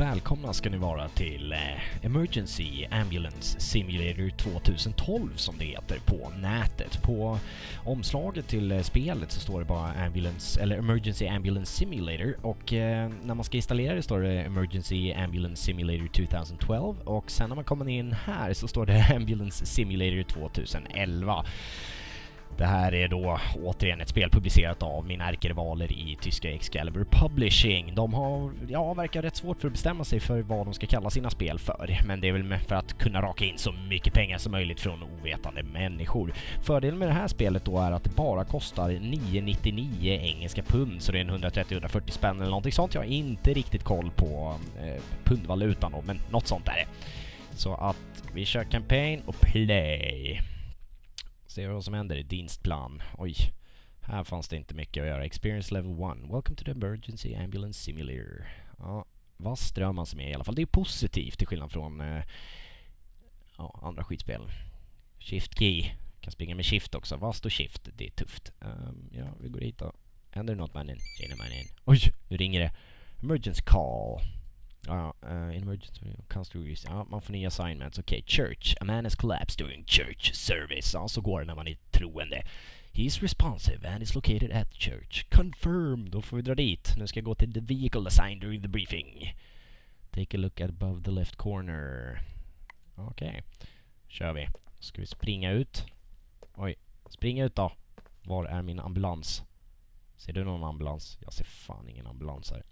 välkomna ska ni vara till eh, Emergency Ambulance Simulator 2012 som det heter på nätet. På omslaget till eh, spelet så står det bara Ambulance, eller Emergency Ambulance Simulator och eh, när man ska installera det står det Emergency Ambulance Simulator 2012 och sen när man kommer in här så står det Ambulance Simulator 2011. Det här är då återigen ett spel publicerat av mina ärkerivaler i tyska Excalibur Publishing. De har, ja, verkar rätt svårt för att bestämma sig för vad de ska kalla sina spel för. Men det är väl för att kunna raka in så mycket pengar som möjligt från ovetande människor. Fördelen med det här spelet då är att det bara kostar 999 engelska pund, så det är en 130-140 spänn eller någonting sånt. Jag har inte riktigt koll på eh, pundvalutan då, men något sånt är det. Så att vi kör campaign och play. Se vad som händer i Dienstplan. Oj. Här fanns det inte mycket att göra. Experience level 1. Welcome to the emergency ambulance simulator. Ja, vad strör man sig med i alla fall. Det är positivt till skillnad från eh, ja, andra skitspel. Shift key. Kan springa med shift också. Vad står shift? Det är tufft. Um, ja, vi går hit då. Händer det något mannen? Tjena mannen. Oj, nu ringer det. Emergency call. Ja, uh, emergency constructs. Ja, man får nya assignments. Okej, okay. church. A man has collapsed during church service. Ja, så går det när man är troende. He is responsive and is located at church. Confirm. Då får vi dra dit. Nu ska jag gå till the vehicle assigned during the briefing. Take a look at above the left corner. Okej. Okay. Kör vi. Ska vi springa ut? Oj. Spring ut då. Var är min ambulans? Ser du någon ambulans? Jag ser fan ingen ambulans här.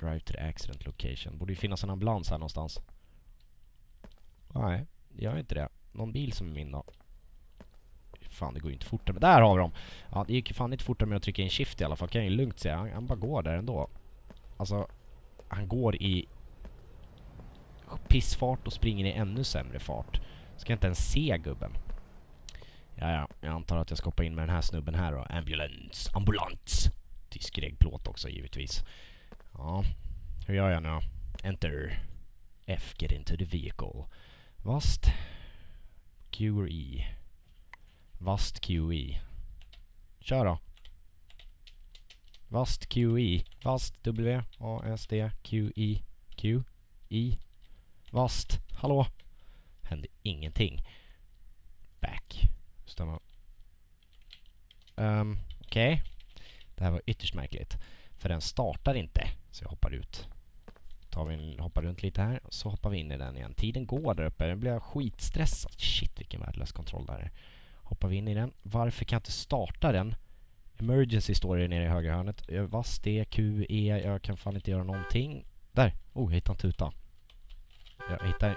Drive to the accident location. Borde ju finnas en ambulans här någonstans. Nej, gör inte det. Någon bil som är min då. Fan, det går ju inte fortare. Men där har vi dem! Ja, det gick ju fan inte fortare med att trycka in shift i alla fall. Kan jag ju lugnt säga. Han, han bara går där ändå. Alltså, han går i pissfart och springer i ännu sämre fart. Ska jag inte ens se gubben. Ja, ja, jag antar att jag ska hoppa in med den här snubben här då. Ambulance, ambulans! Tysk regplåt också givetvis. Ja, hur gör jag nu Enter. F, get into the vehicle. Vast. Q or E. Vast QE. Kör då. Vast QE. Vast W A S D Q E Q I. Vast. Hallå? Hände ingenting. Back. Stanna. Um, ehm, Okej. Okay. Det här var ytterst märkligt. För den startar inte. Så jag hoppar ut. Tar vi en, hoppar runt lite här så hoppar vi in i den igen. Tiden går där uppe. Nu blir jag skitstressad. Shit vilken värdelös kontroll där är. Hoppar vi in i den. Varför kan jag inte starta den? Emergency står det nere i högra hörnet. Eh, vass D, Q, E. Jag kan fan inte göra någonting. Där! Oh, jag hittade en tuta. Jag hittar...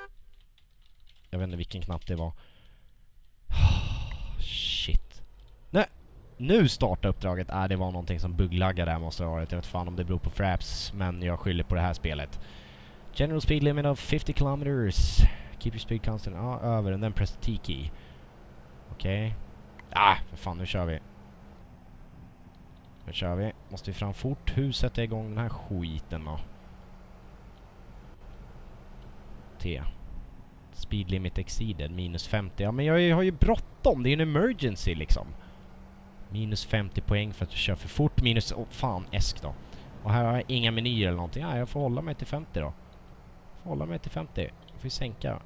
Jag vet inte vilken knapp det var. Shit. Nej! Nu startar uppdraget. Äh, det var någonting som bugglaggade där måste det ha varit. Jag vet fan om det beror på Fraps, men jag skyller på det här spelet. General speed limit of 50 kilometers. Keep your speed constant. Ja, över. And then press the T-key. Okej. Okay. Ah, för fan, nu kör vi. Nu kör vi. Måste vi fram fort. Hur sätter jag igång den här skiten då? T. Speed limit exceeded. Minus 50. Ja, men jag har ju bråttom. Det är ju en emergency liksom. Minus 50 poäng för att du kör för fort. Minus... Oh, fan, äsk då. Och här har jag inga menyer eller någonting. Ja, jag får hålla mig till 50 då. Får hålla mig till 50. Jag får sänka.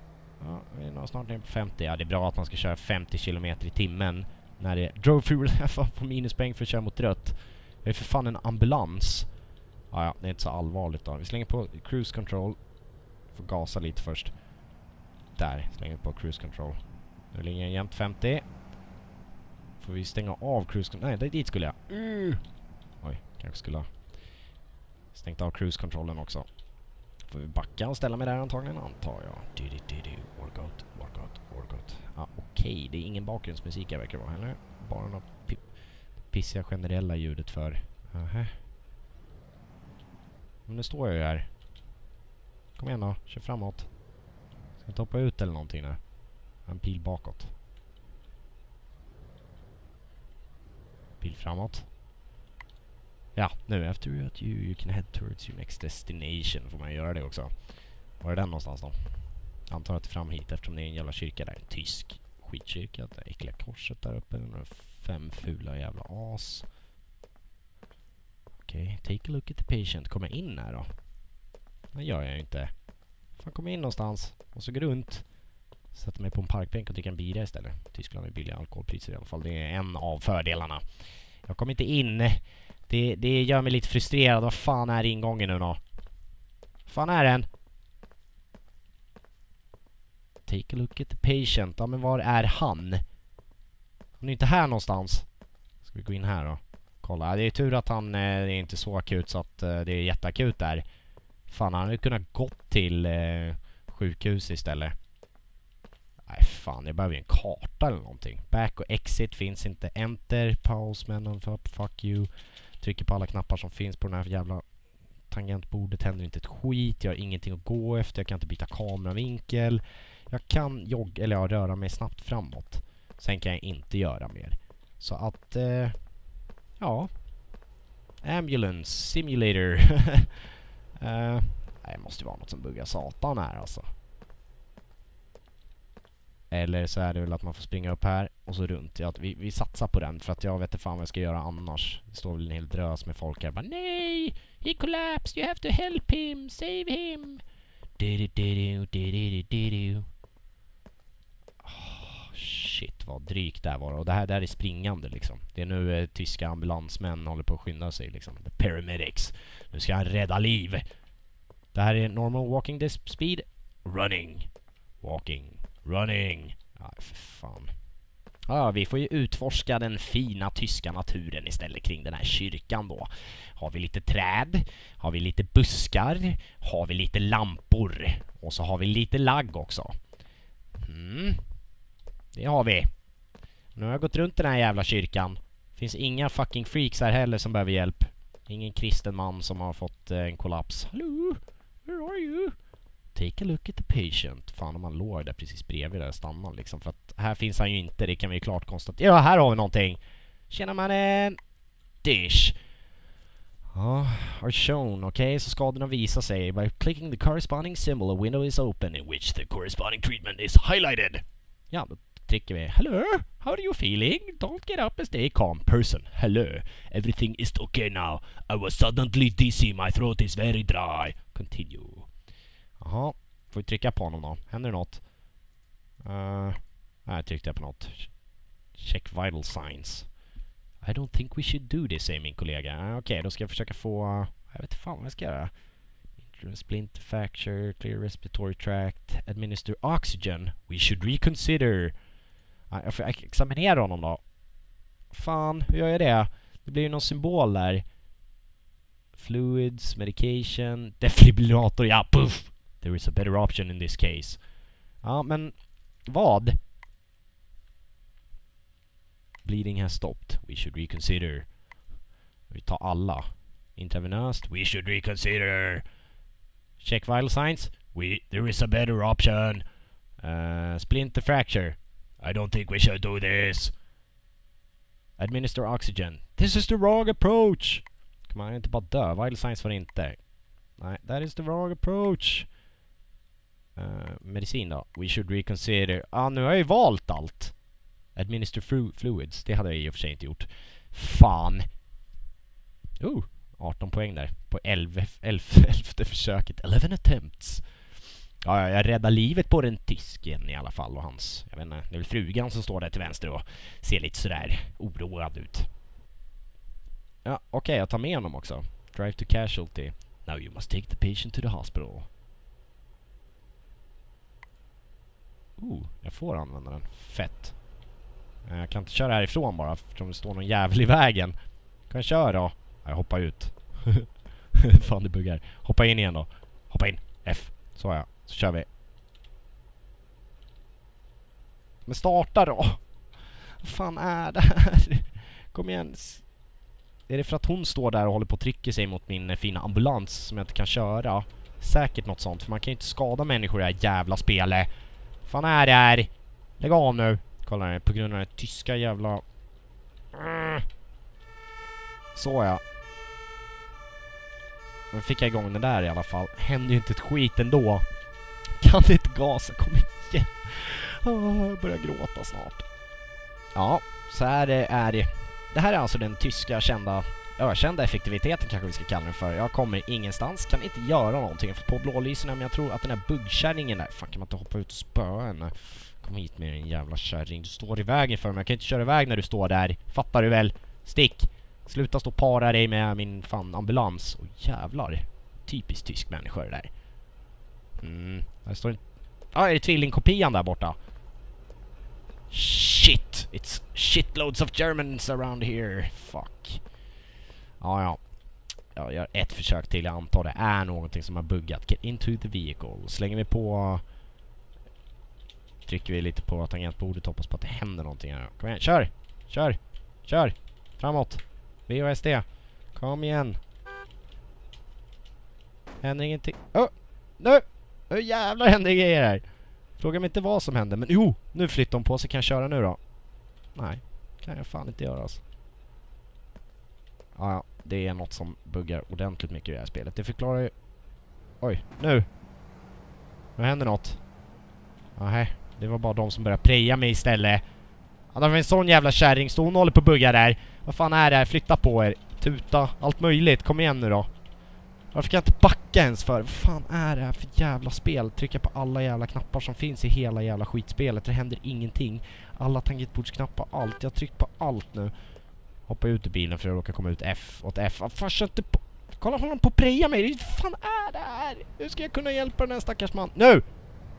Ja, vi är snart nere på 50. Ja, det är bra att man ska köra 50 km i timmen. När det... Drove fuel på minuspoäng för att köra mot rött. Jag är för fan en ambulans. Ja, ja, det är inte så allvarligt då. Vi slänger på cruise control. Får gasa lite först. Där, slänger på cruise control. Nu ligger jag jämnt 50. Får vi stänga av cruise? Nej, dit skulle jag. Mm. Oj, kanske skulle ha stängt av cruise-kontrollen också. Får vi backa och ställa mig där antagligen, antar jag. Du, du, du, du. Workout, workout, workout. Ja, okej. Okay. Det är ingen bakgrundsmusik jag verkar vara heller. Bara något pi pissiga generella ljudet för. Aha. Men nu står jag ju här. Kom igen då, kör framåt. Ska jag hoppa ut eller någonting nu? En pil bakåt. Bil framåt. Ja, nu efter att you, you can head towards your next destination. Får man göra det också. Var är den någonstans då? Antar att det är fram hit eftersom det är en jävla kyrka där. En tysk skitkyrka. Det äckliga korset där uppe. Fem fula jävla as. Okej, okay, take a look at the patient. Kommer jag in här då? Det gör jag ju inte. Fan, kom in någonstans. Och så gå runt. Sätta mig på en parkbänk och dricka en bira istället. Tyskland har billiga alkoholpriser i alla fall. Det är en av fördelarna. Jag kommer inte in. Det, det gör mig lite frustrerad. Vad fan är ingången nu då? fan är den? Take a look at the patient. Ja, men var är han? Han är inte här någonstans. Ska vi gå in här då? Kolla. Det är tur att han eh, är inte så akut så att eh, det är jätteakut där. Fan, han hade kunnat gått till eh, sjukhus istället. Nej fan, jag behöver ju en karta eller någonting. Back och exit finns inte. Enter, paus men fuck you. Trycker på alla knappar som finns på den här jävla tangentbordet. Händer inte ett skit. Jag har ingenting att gå efter. Jag kan inte byta kameravinkel. Jag kan jogga, eller ja, röra mig snabbt framåt. Sen kan jag inte göra mer. Så att, eh, ja. Ambulance Simulator. eh, det måste vara något som buggar satan här alltså. Eller så är det väl att man får springa upp här och så runt. Ja, vi, vi satsar på den för att jag vet inte fan vad jag ska göra annars. Det står väl en hel drös med folk här bara Nej! He collapsed! You have to help him! Save him! Oh, shit vad drygt det här var. Och det här där är springande liksom. Det är nu eh, tyska ambulansmän håller på att skynda sig liksom. The paramedics. Nu ska han rädda liv. Det här är normal walking speed. Running. Walking. Running. Ja, för fan. Ja, vi får ju utforska den fina tyska naturen istället kring den här kyrkan då. Har vi lite träd, har vi lite buskar, har vi lite lampor och så har vi lite lagg också. Mm. Det har vi. Nu har jag gått runt den här jävla kyrkan. Finns inga fucking freaks här heller som behöver hjälp. Ingen kristen man som har fått eh, en kollaps. Hallå? Where are you? Take a look at the patient. Fan om han låg där precis bredvid där stannar liksom. För att här finns han ju inte, det kan vi ju klart konstatera. Ja, här har vi någonting! Tjena mannen! Dish! Ja, are shown, okej, okay? så skadorna visar sig. By clicking the corresponding symbol a window is open in which the corresponding treatment is highlighted. Ja, då trycker vi Hello, how are you feeling? Don't get up and stay calm. Person, hello. Everything is okay now. I was suddenly dizzy, my throat is very dry. Continue. Jaha, får vi trycka på honom då? Händer det något? Uh, nej, tryckte jag på något. Check vital signs. I don't think we should do this, säger min kollega. Uh, Okej, okay, då ska jag försöka få... Eh, jag vet inte fan vad jag ska göra. Splint fracture, clear respiratory tract, administer oxygen. We should reconsider. Uh, jag får examinera honom då. Fan, hur gör jag det? Det blir ju någon symbol där. Fluids, medication, defibrillator, ja puff! There is a better option in this case. Ja, men vad? Bleeding has stopped. We should reconsider. Vi tar alla. Intravenöst. We should reconsider. Check vital signs. We, there is a better option. Eh, uh, splinter fracture. I don't think we should do this. Administer oxygen. This is the wrong approach. Kan man inte bara dö? Vital signs var inte. Nej, that is the wrong approach. Uh, medicin då. We should reconsider. Ah, nu har jag ju valt allt. Administer fluids. Det hade jag i och för sig inte gjort. Fan. Oh, 18 poäng där. På 11, 11, 11 försöket. 11 attempts. Ja, jag räddar livet på den tysken i alla fall och hans... Jag vet inte, det är väl frugan som står där till vänster och ser lite sådär oroad ut. Ja, okej, okay, jag tar med honom också. Drive to casualty. Now you must take the patient to the hospital. Oh, jag får använda den. Fett. Eh, jag kan inte köra härifrån bara eftersom det står någon jävel i vägen. Kan jag köra då? Jag hoppar ut. Fan det buggar. Hoppa in igen då. Hoppa in. F. Så ja. Så kör vi. Men starta då! Vad fan är det här? Kom igen. Är det för att hon står där och håller på att trycka sig mot min eh, fina ambulans som jag inte kan köra? Säkert något sånt, för man kan ju inte skada människor i det här jävla spelet fan är det här? Lägg av nu. Kolla här, på grund av den tyska jävla... Så ja. Nu fick jag igång den där i alla fall. Händer ju inte ett skit ändå. Kan inte gasa, kom igen. Oh, jag börjar gråta snart. Ja, så här är det. Det här är alltså den tyska kända ökända effektiviteten kanske vi ska kalla den för. Jag kommer ingenstans, kan inte göra någonting. Jag har fått på blålyserna men jag tror att den här buggkärringen där... Fan kan man inte hoppa ut och spöa henne? Kom hit med din jävla kärring. Du står i vägen för mig. Jag kan inte köra iväg när du står där. Fattar du väl? Stick! Sluta stå och para dig med min fan ambulans. Och jävlar. Typiskt tysk människa det där. Mm, där står en... Ah, är det tvillingkopian där borta? Shit! It's shitloads of Germans around here. Fuck. Ja, ja. Jag gör ett försök till. Jag antar det är någonting som har buggat. Get into the vehicle. Slänger vi på... Trycker vi lite på tangentbordet. Hoppas på att det händer någonting här. Kom igen, kör! Kör! Kör! Framåt! VOSD. Kom igen. Händer ingenting. Oh! Nu! Nu jävlar händer grejer här. Fråga mig inte vad som händer, men jo! Nu flyttar hon på sig. Kan jag köra nu då? Nej, kan jag fan inte göra alltså. Ja, det är något som buggar ordentligt mycket i det här spelet. Det förklarar ju... Oj, nu! Nu händer något. Nej, det var bara de som började preja mig istället. Ja, det var en sån jävla kärring. Så hon håller på att bugga där. Vad fan är det här? Flytta på er. Tuta. Allt möjligt. Kom igen nu då. Varför kan jag inte backa ens för? Vad fan är det här för jävla spel? Trycka på alla jävla knappar som finns i hela jävla skitspelet. Det händer ingenting. Alla tangentbordsknappar, allt. Jag har tryckt på allt nu. Hoppa ut ur bilen för jag råkar komma ut F åt F. Fan, kör inte på... Kolla håller på att preja mig. Hur fan är det här? Hur ska jag kunna hjälpa den här stackars man? Nu!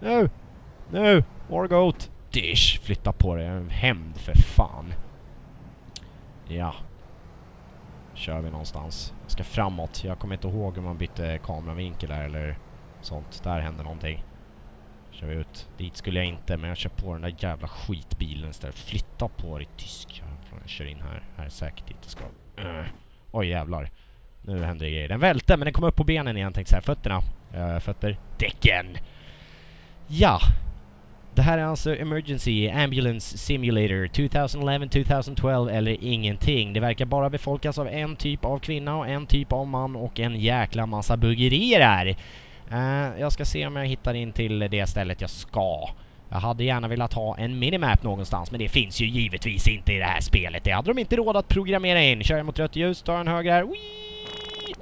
Nu! Nu! Wargoat! Dish! Flytta på dig. Hämnd för fan. Ja. Kör vi någonstans. Jag ska framåt. Jag kommer inte ihåg hur man bytte kameravinkel där eller sånt. Där hände någonting. Kör vi ut. Dit skulle jag inte, men jag kör på den där jävla skitbilen istället. Flytta på dig, tysk. Jag kör in här. Här är säkert dit jag ska. Uh. Eh, oj jävlar. Nu händer det grejer. Den välte, men den kom upp på benen igen. Tänkte så. Fötterna. Uh, fötter. Däcken! Ja. Det här är alltså Emergency Ambulance Simulator 2011-2012 eller ingenting. Det verkar bara befolkas av en typ av kvinna och en typ av man och en jäkla massa buggerier här. Uh, jag ska se om jag hittar in till det stället jag ska. Jag hade gärna velat ha en minimap någonstans, men det finns ju givetvis inte i det här spelet. Det hade de inte råd att programmera in. Kör jag mot rött ljus, tar en höger här. Whee!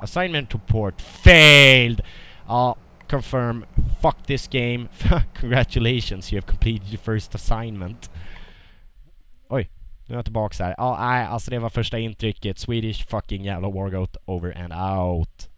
Assignment port failed! Ja, confirm. Fuck this game. Congratulations, you have completed your first assignment. Oj, nu är jag tillbaks här. Ja, nej, alltså det var första intrycket. Swedish fucking jävla Wargoat over and out.